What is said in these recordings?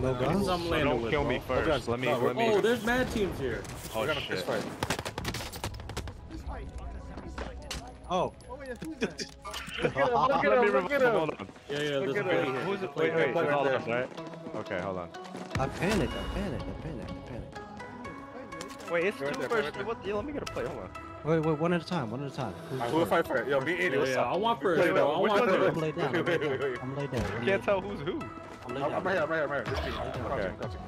No guns? I'm So landing don't with, kill bro. me first. guns. Let me, No, let me. Oh, there's mad teams here. Oh We're gonna shit. fist fight. Oh. Let me revive him. Hold on. Yeah, yeah, there's a at him. here. Who's There's a it? play Wait, wait. Play It's all right of us, right? Okay, hold on. I panicked, I panicked, I panicked, I panicked. Wait, it's Right there, first. right there. What? Yeah, let me get a play. Hold on. Wait, wait, one at a time, one at a time. Alright, who will fight first? Yo, me and Andy, what's up? I want first, bro. I Which want one is first. I'm laid down, I'm Wait, laid wait, wait, down. I'm laid down. You can't tell who's who. I'm laid I'm, I'm right here, down. I'm right here, I'm right here. This team. Okay. Crouching, crouching.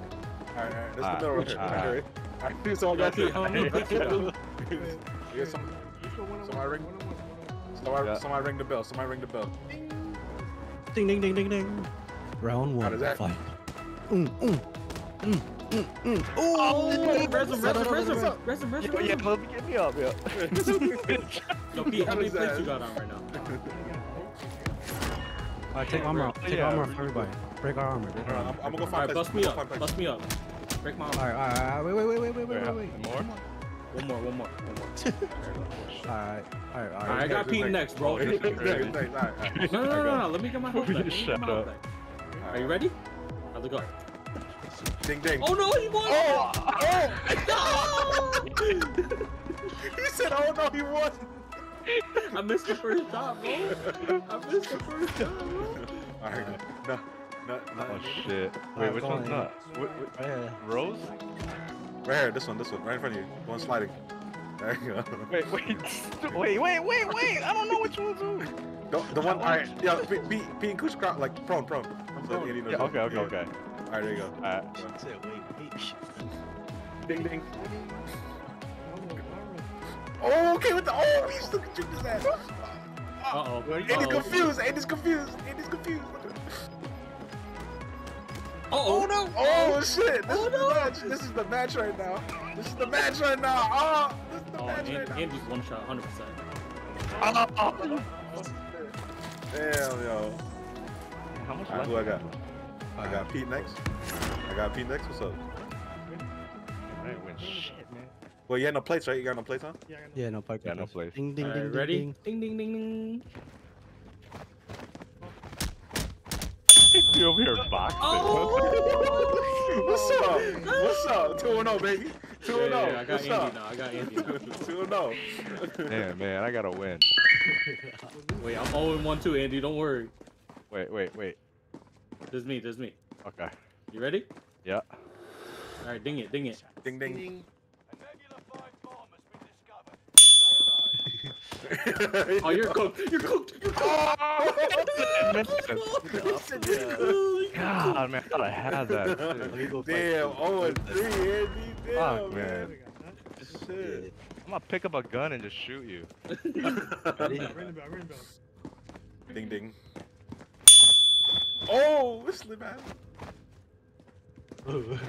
Alright, alright. This is the Alright, middle right here. alright. Alright. Alright, do some Got you, homie. Yeah, some, somebody ring. Somebody, Yeah. somebody ring the bell. Somebody ring the bell. Ding, ding, ding, ding, ding. Round How one, does that- fight. Mm, mm, mm, mm, mm. Oh, Oh, res him, res him, res him, res him, res him, Yeah, res yeah, him. let me get me up, yeah. Yo, Pete, how How many does plates that- you got on right now? Alright, take armor off. Take Yeah. armor off for everybody. Break our armor. Break our I'm. I'm gonna go All find right, bust me up, bust me up. Break my arm. Alright, alright, alright. Wait, wait, wait, wait, wait, wait, Wait, wait, wait. More? One more, one more, one more. Alright, alright, All right, I got Pete next, bro. This is No, crazy. Alright, no, no, no, no. Let me get my health back. Let me get Shut up. back. Are you ready? Let's go. Ding ding. Oh no, he won! Oh! Oh! He said, "Oh no, he won." I missed the first shot, bro. I missed the first shot, bro. All right, no, no, no. Oh shit. Wait, Alright, which one's on. not? Wait, wait, Right. Rose? Right here, this one, this one, right in front of you. One sliding. There you go. Wait, wait, wait, wait, wait, wait! I don't know which one's who. The, the one, all right, yeah, be, be, be in Kush crowd, like prone, prone. I'm so Andy knows Yeah, okay, okay, Yeah. okay. All right, there you go. Alright. Ding ding. Oh, okay with the oh, he's still shoot his ass. Uh oh. Andy's confused. Andy's confused. Andy's confused. Oh no! Oh, oh shit! This Oh, is no. the match. This is the match right now. This is the match right now. Oh, this is the Oh, match and, right now. Andy's one shot, 100%. Uh, damn, yo. How much All right, left? who I got? I got Pete next. I got Pete next. What's up? Alright, win shit, man. Well, you had no plates, right? You got no plates, huh? Yeah, no pipe. Yeah, no place. Ding, ding, All ding, right, ding, ready? ding. Ding, ding, ding, You over here boxing. Oh! What's up? What's up? 2 0, baby. 2 Yeah, 0. yeah, I got What's Andy up? now. I got Andy now. 2 0. Damn, man, I gotta win. Wait, I'm 0 1 2, Andy. Don't worry. Wait, wait, wait. There's me. There's me. Okay. You ready? Yeah. All right, ding it, ding it. Ding ding. Oh, you're cooked. You're cooked. You're cooked. God, man, I thought I had that. Damn, oh and three, Andy. Damn, Fuck, man. Shit. I'm gonna pick up a gun and just shoot you. Ding ding. Oh, this is man.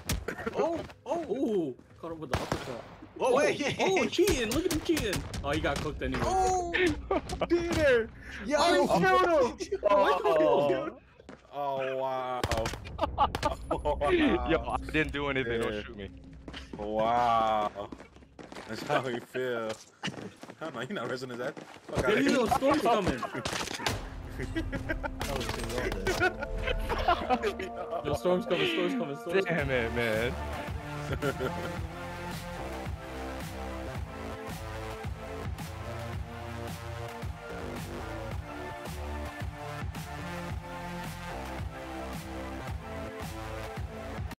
Oh, oh, Ooh, caught him with the uppercut. Whoa, oh, wait. Oh, cheating! Look at him cheating. Oh, he got cooked anyway. Oh, Peter. yo. Oh, killed him. Oh, Oh wow. Oh, wow. Yo, I didn't do anything. Yeah. Don't shoot me. Wow. That's how he feel. I don't know, you're not resting his ass. Fuck Yo, outta you here. know, storm's coming. Yo, storm's coming, storm's coming, storm's coming. Damn it, man.